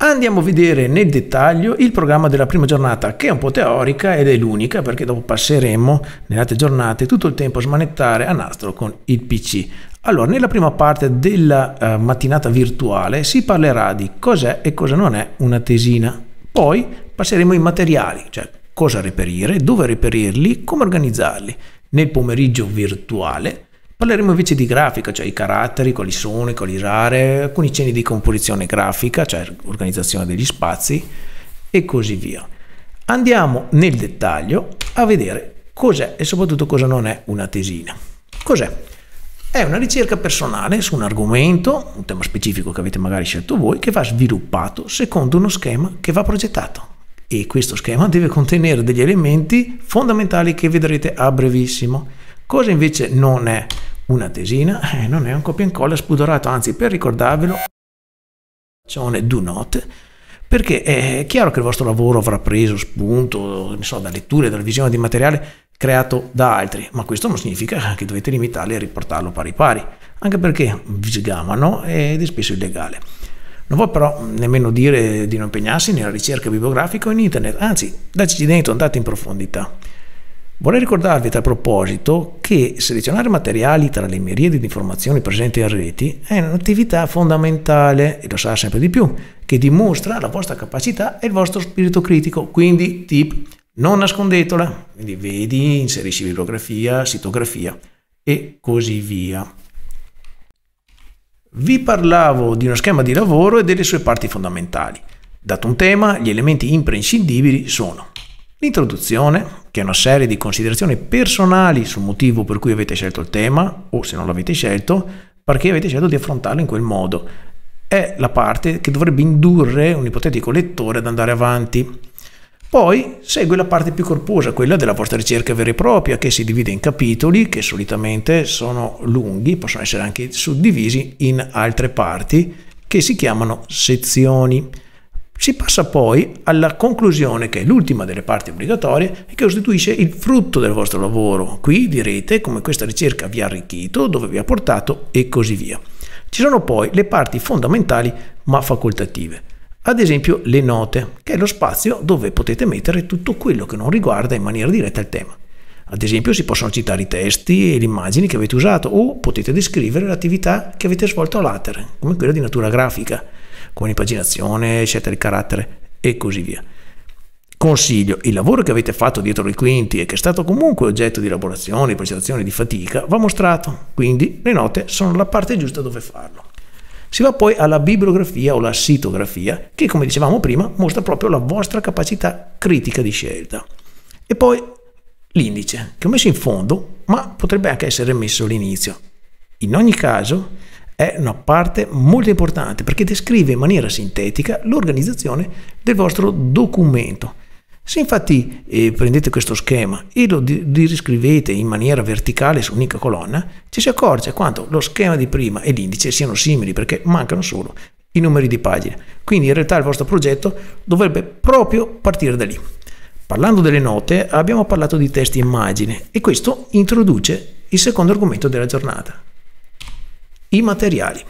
Andiamo a vedere nel dettaglio il programma della prima giornata che è un po' teorica ed è l'unica perché dopo passeremo nelle altre giornate tutto il tempo a smanettare a nastro con il PC. Allora, nella prima parte della uh, mattinata virtuale si parlerà di cos'è e cosa non è una tesina. Poi passeremo ai materiali, cioè cosa reperire, dove reperirli, come organizzarli. Nel pomeriggio virtuale Parleremo invece di grafica, cioè i caratteri, quali sono, quali usare, alcuni cenni di composizione grafica, cioè organizzazione degli spazi e così via. Andiamo nel dettaglio a vedere cos'è e soprattutto cosa non è una tesina. Cos'è? È una ricerca personale su un argomento, un tema specifico che avete magari scelto voi, che va sviluppato secondo uno schema che va progettato. E questo schema deve contenere degli elementi fondamentali che vedrete a brevissimo. Cosa invece non è una tesina? Eh, non è un copia e incolla spudorato, anzi per ricordarvelo, do not, perché è chiaro che il vostro lavoro avrà preso spunto so, da letture, dalla visione di materiale creato da altri, ma questo non significa che dovete limitarli a riportarlo pari pari, anche perché vi sgamano ed è spesso illegale. Non vuol però nemmeno dire di non impegnarsi nella ricerca bibliografica o in internet, anzi, dacci dentro, andate in profondità. Vorrei ricordarvi a tal proposito che selezionare materiali tra le miriadi di informazioni presenti in reti è un'attività fondamentale, e lo sarà sempre di più, che dimostra la vostra capacità e il vostro spirito critico. Quindi, tip, non nascondetela. Quindi vedi, inserisci bibliografia, sitografia e così via. Vi parlavo di uno schema di lavoro e delle sue parti fondamentali. Dato un tema, gli elementi imprescindibili sono L'introduzione, che è una serie di considerazioni personali sul motivo per cui avete scelto il tema, o se non l'avete scelto, perché avete scelto di affrontarlo in quel modo. È la parte che dovrebbe indurre un ipotetico lettore ad andare avanti. Poi segue la parte più corposa, quella della vostra ricerca vera e propria, che si divide in capitoli, che solitamente sono lunghi, possono essere anche suddivisi in altre parti, che si chiamano sezioni. Si passa poi alla conclusione, che è l'ultima delle parti obbligatorie e che costituisce il frutto del vostro lavoro. Qui direte come questa ricerca vi ha arricchito, dove vi ha portato e così via. Ci sono poi le parti fondamentali ma facoltative. Ad esempio le note, che è lo spazio dove potete mettere tutto quello che non riguarda in maniera diretta il tema. Ad esempio si possono citare i testi e le immagini che avete usato o potete descrivere l'attività che avete svolto all'ater, come quella di natura grafica come l'impaginazione, scelta di carattere e così via. Consiglio, il lavoro che avete fatto dietro le quinti e che è stato comunque oggetto di elaborazione, di progettazione, di fatica, va mostrato, quindi le note sono la parte giusta dove farlo. Si va poi alla bibliografia o la sitografia, che come dicevamo prima mostra proprio la vostra capacità critica di scelta. E poi l'indice, che ho messo in fondo, ma potrebbe anche essere messo all'inizio. In ogni caso, è una parte molto importante perché descrive in maniera sintetica l'organizzazione del vostro documento. Se infatti eh, prendete questo schema e lo di- riscrivete in maniera verticale su un'unica colonna, ci si accorge quanto lo schema di prima e l'indice siano simili perché mancano solo i numeri di pagine. Quindi in realtà il vostro progetto dovrebbe proprio partire da lì. Parlando delle note abbiamo parlato di testi e immagine e questo introduce il secondo argomento della giornata, i materiali.